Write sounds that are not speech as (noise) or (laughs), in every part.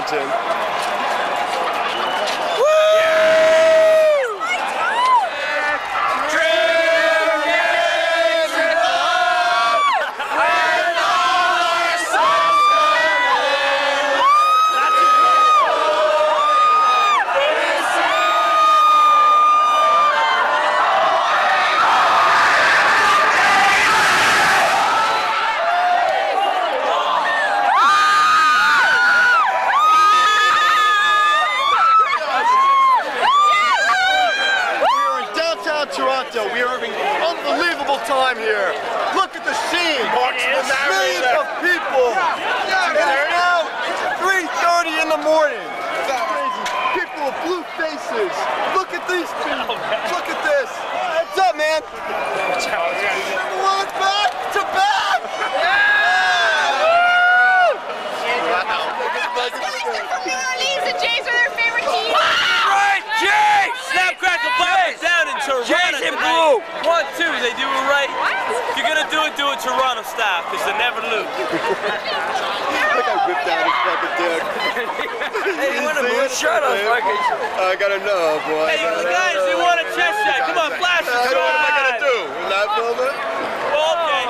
never mind, Tim. We are in downtown Toronto. We are having an unbelievable time here. Look at the scene. Millions of people. It is now 3.30 in the morning. It's crazy. People with blue faces. Look at these people. Look at this. What's up, man? Number one, back to back. The Jays are their favorite team. Right, Jay! Snap, crackle, pop it down in Toronto. Jays in blue. One, two, they do it right. If you're gonna do it, do it Toronto style, because they never lose. (laughs) Look, I whipped out his fucking dick. Hey, you want a blue shirt on fucking... I gotta know, boy. Hey, guys, you want a chest shot? Come on, flash it. I what am I gonna Come do? Not film it? on. Okay.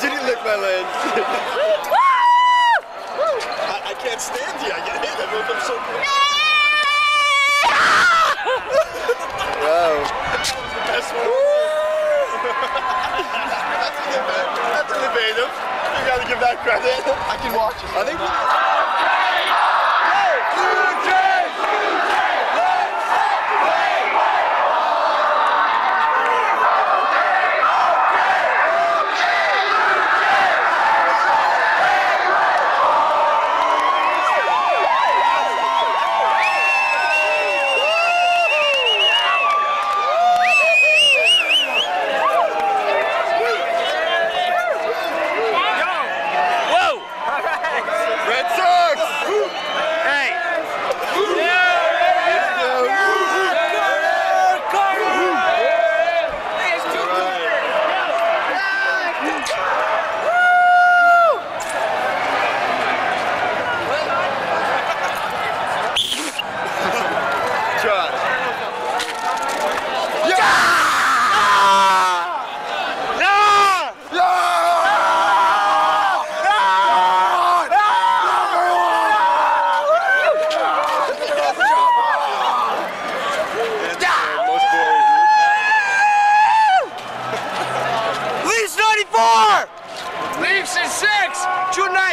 Did he lick my lens? (laughs) I think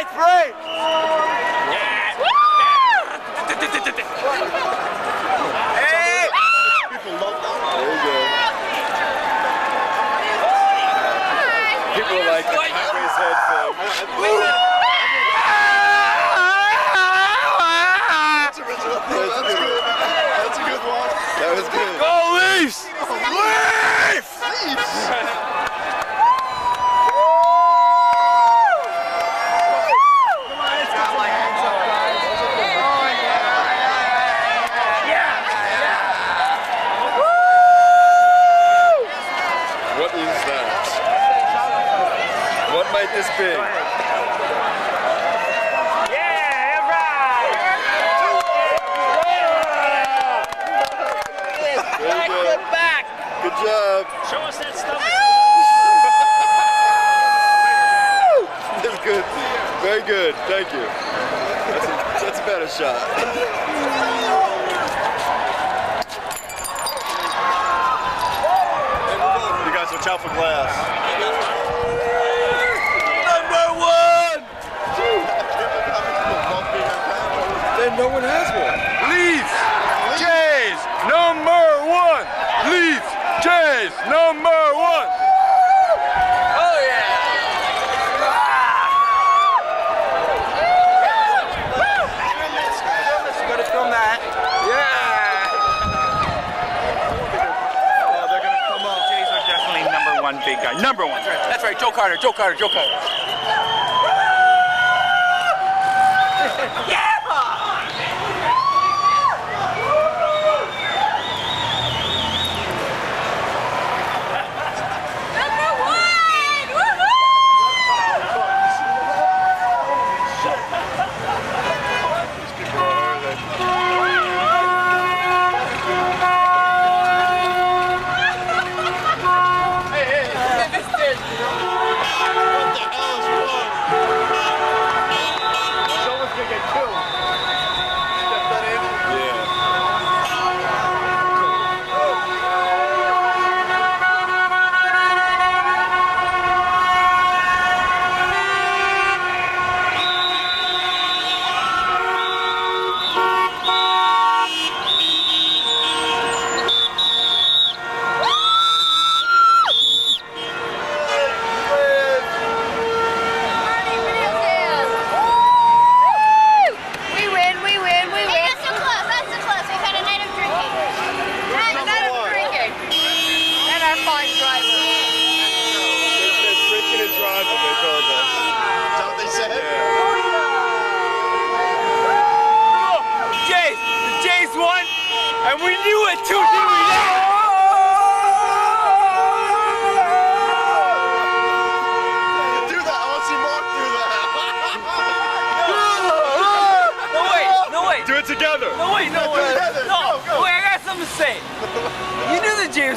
June 9th, parade! Hey! People love that. There you go. People like the cat raise head thing. That's original. That's good. That's a good one. That was good. Go Leafs! Leafs! What is that? What might this be? Very good. Back! Good job. Show us that stomach. (laughs) That's good. Very good. Thank you. That's a, that's a better shot. You guys watch out for glass. Number one! Then no one has one. Leafs! Jays! Number one! Leafs! Jays! Number one! Oh yeah! Gotta film that. Yeah! Oh, they're gonna come up. Jays are definitely number one big guy. Number one. That's right. Joe Carter. Joe Carter. Joe Carter. (laughs) Number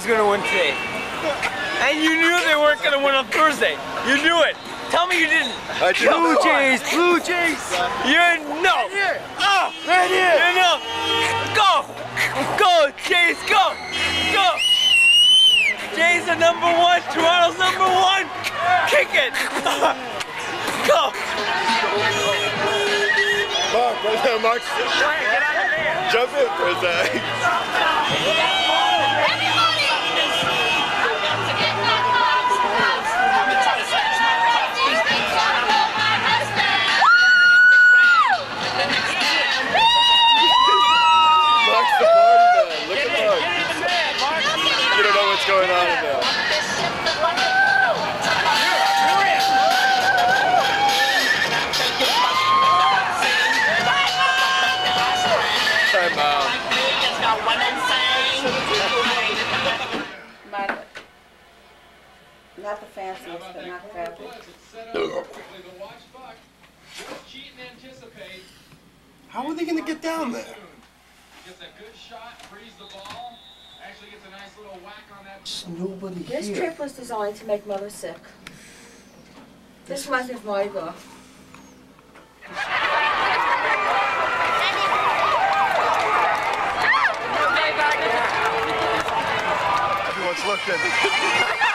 knew was gonna win today. And you knew they weren't gonna win on Thursday. You knew it. Tell me you didn't. I did. Blue Jays, Blue Jays. You know. Oh, Right here. you know. Go, go, Jays, go, go. Jays are number one. Toronto's number one. Kick it. (laughs) go. Mark, right there, Mark. Jump in for a sec. How are they going to get down there? Gets a good shot, frees the ball. Actually gets a nice little whack on that. There's nobody This trip was designed to make mother sick. This wasn't my go. Everyone's looking. (laughs)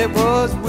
It was.